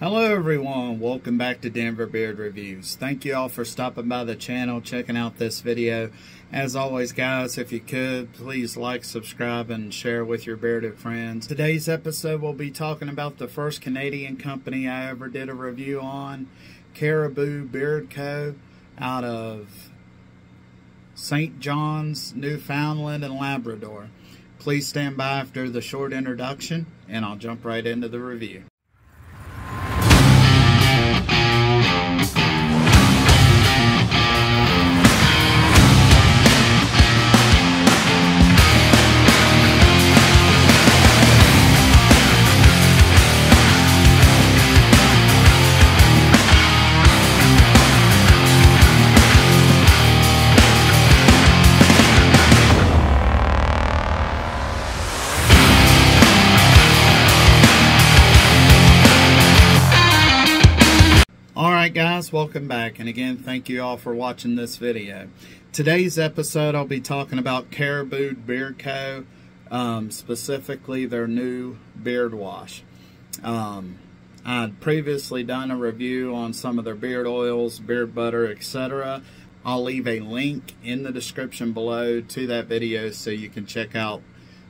Hello everyone, welcome back to Denver Beard Reviews. Thank you all for stopping by the channel, checking out this video. As always guys, if you could, please like, subscribe, and share with your bearded friends. Today's episode we'll be talking about the first Canadian company I ever did a review on, Caribou Beard Co. out of St. John's, Newfoundland, and Labrador. Please stand by after the short introduction, and I'll jump right into the review. Welcome back and again thank you all for watching this video. Today's episode I'll be talking about Caribou Beard Co. Um, specifically their new beard wash. Um, I'd previously done a review on some of their beard oils, beard butter, etc. I'll leave a link in the description below to that video so you can check out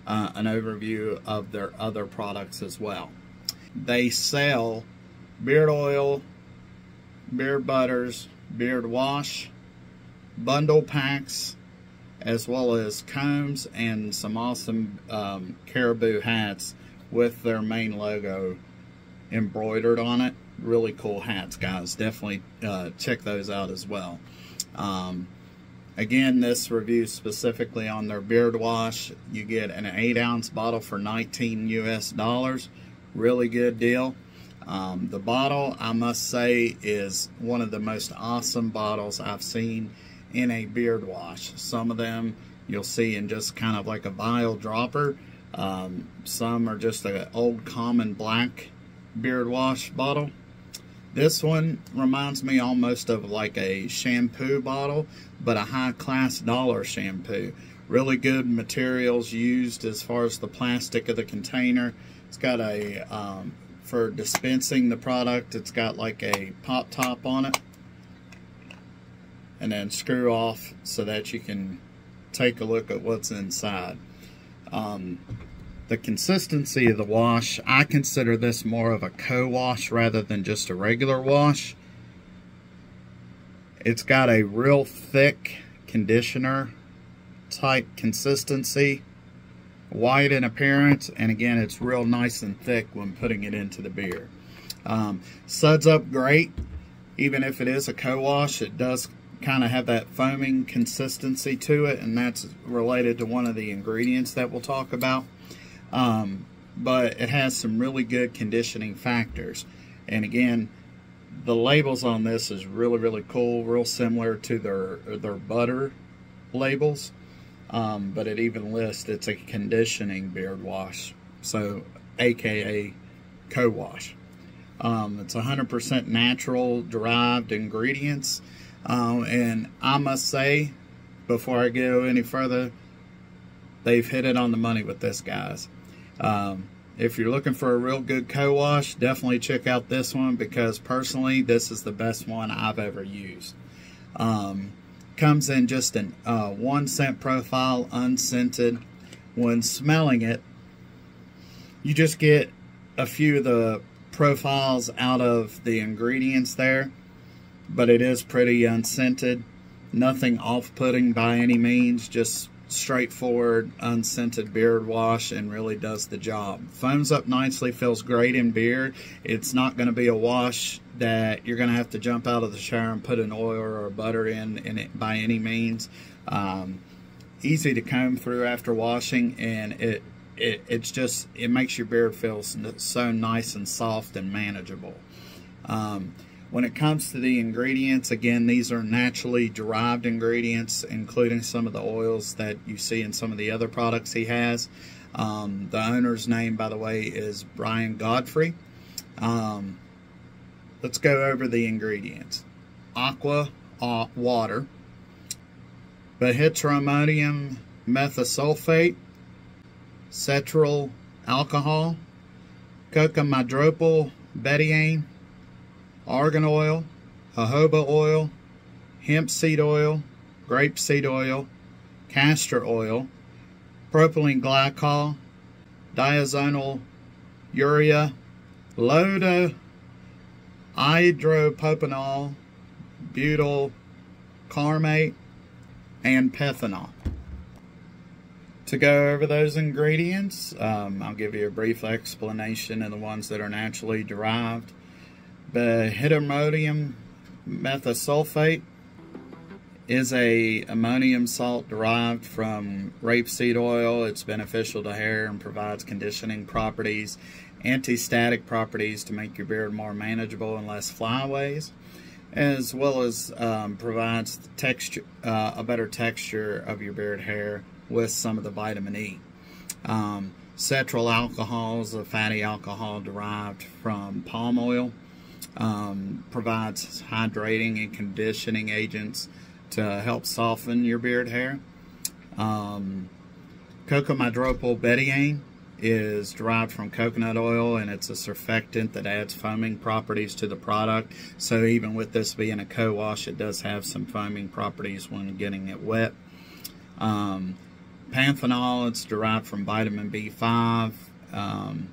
uh, an overview of their other products as well. They sell beard oil, beard butters, beard wash, bundle packs, as well as combs and some awesome um, caribou hats with their main logo embroidered on it. Really cool hats, guys. Definitely uh, check those out as well. Um, again, this review specifically on their beard wash. You get an 8 ounce bottle for 19 US dollars. Really good deal. Um, the bottle, I must say, is one of the most awesome bottles I've seen in a beard wash. Some of them you'll see in just kind of like a vial dropper. Um, some are just an old common black beard wash bottle. This one reminds me almost of like a shampoo bottle, but a high class dollar shampoo. Really good materials used as far as the plastic of the container. It's got a um, for dispensing the product. It's got like a pop top on it and then screw off so that you can take a look at what's inside. Um, the consistency of the wash, I consider this more of a co-wash rather than just a regular wash. It's got a real thick conditioner type consistency white in appearance, and again, it's real nice and thick when putting it into the beer. Um, suds up great, even if it is a co-wash, it does kind of have that foaming consistency to it, and that's related to one of the ingredients that we'll talk about. Um, but it has some really good conditioning factors. And again, the labels on this is really, really cool, real similar to their, their butter labels um, but it even lists it's a conditioning beard wash, so AKA co-wash. Um, it's 100% natural derived ingredients, um, and I must say, before I go any further, they've hit it on the money with this, guys. Um, if you're looking for a real good co-wash, definitely check out this one because personally, this is the best one I've ever used. Um, comes in just an uh, one scent profile, unscented. When smelling it, you just get a few of the profiles out of the ingredients there, but it is pretty unscented. Nothing off-putting by any means, just straightforward, unscented beard wash and really does the job. Foams up nicely, feels great in beard. It's not going to be a wash that you're going to have to jump out of the shower and put an oil or butter in, in it by any means. Um, easy to comb through after washing and it, it it's just it makes your beard feel so nice and soft and manageable. Um, when it comes to the ingredients, again, these are naturally derived ingredients, including some of the oils that you see in some of the other products he has. Um, the owner's name, by the way, is Brian Godfrey. Um, let's go over the ingredients. Aqua uh, water, behydroammonium methosulfate, cetryl alcohol, cocamidopropyl betaine, argan oil, jojoba oil, hemp seed oil, grape seed oil, castor oil, propylene glycol, diazonal urea, lodo hydropropanol, butyl carmate, and panthenol. To go over those ingredients, um, I'll give you a brief explanation of the ones that are naturally derived. Behidromodium methosulfate is a ammonium salt derived from rapeseed oil. It's beneficial to hair and provides conditioning properties, anti-static properties to make your beard more manageable and less flyaways, as well as um, provides texture, uh, a better texture of your beard hair with some of the vitamin E. Um, cetryl alcohol is a fatty alcohol derived from palm oil. Um, provides hydrating and conditioning agents to help soften your beard hair. Um, Cocamidopropyl betaine is derived from coconut oil and it's a surfactant that adds foaming properties to the product. So even with this being a co-wash, it does have some foaming properties when getting it wet. Um, panthenol, it's derived from vitamin B5, um,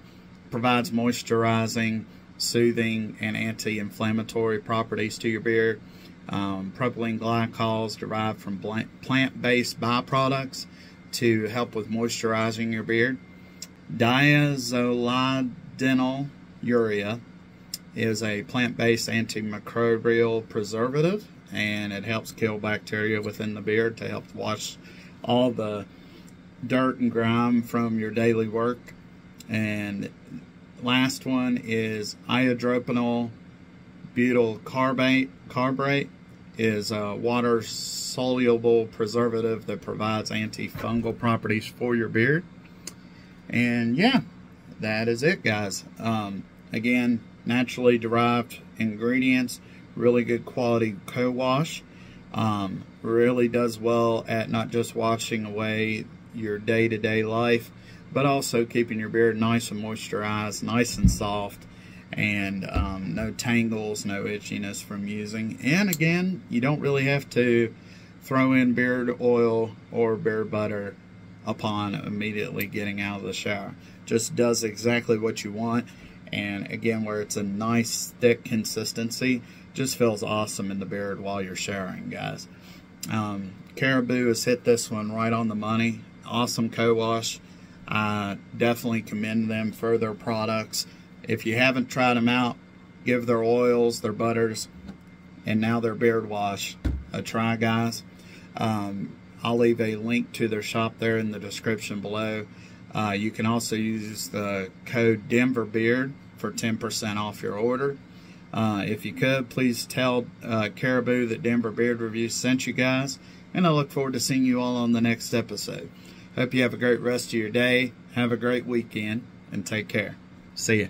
provides moisturizing, soothing, and anti-inflammatory properties to your beard. Um, propylene glycols derived from plant-based byproducts to help with moisturizing your beard. Diazolidinyl urea is a plant-based antimicrobial preservative and it helps kill bacteria within the beard to help wash all the dirt and grime from your daily work. And last one is iodropanol butyl carbate, carbrate is a water soluble preservative that provides antifungal properties for your beard. And yeah, that is it, guys. Um, again, naturally derived ingredients, really good quality co-wash. Um, really does well at not just washing away your day-to-day -day life, but also keeping your beard nice and moisturized, nice and soft, and um, no tangles, no itchiness from using. And again, you don't really have to throw in beard oil or beard butter upon immediately getting out of the shower. Just does exactly what you want. And again, where it's a nice thick consistency, just feels awesome in the beard while you're showering, guys. Um, Caribou has hit this one right on the money. Awesome co-wash. I definitely commend them for their products. If you haven't tried them out, give their oils, their butters, and now their beard wash a try, guys. Um, I'll leave a link to their shop there in the description below. Uh, you can also use the code Denver Beard for 10% off your order. Uh, if you could, please tell uh, Caribou that Denver Beard Review sent you guys, and I look forward to seeing you all on the next episode. Hope you have a great rest of your day, have a great weekend, and take care. See ya.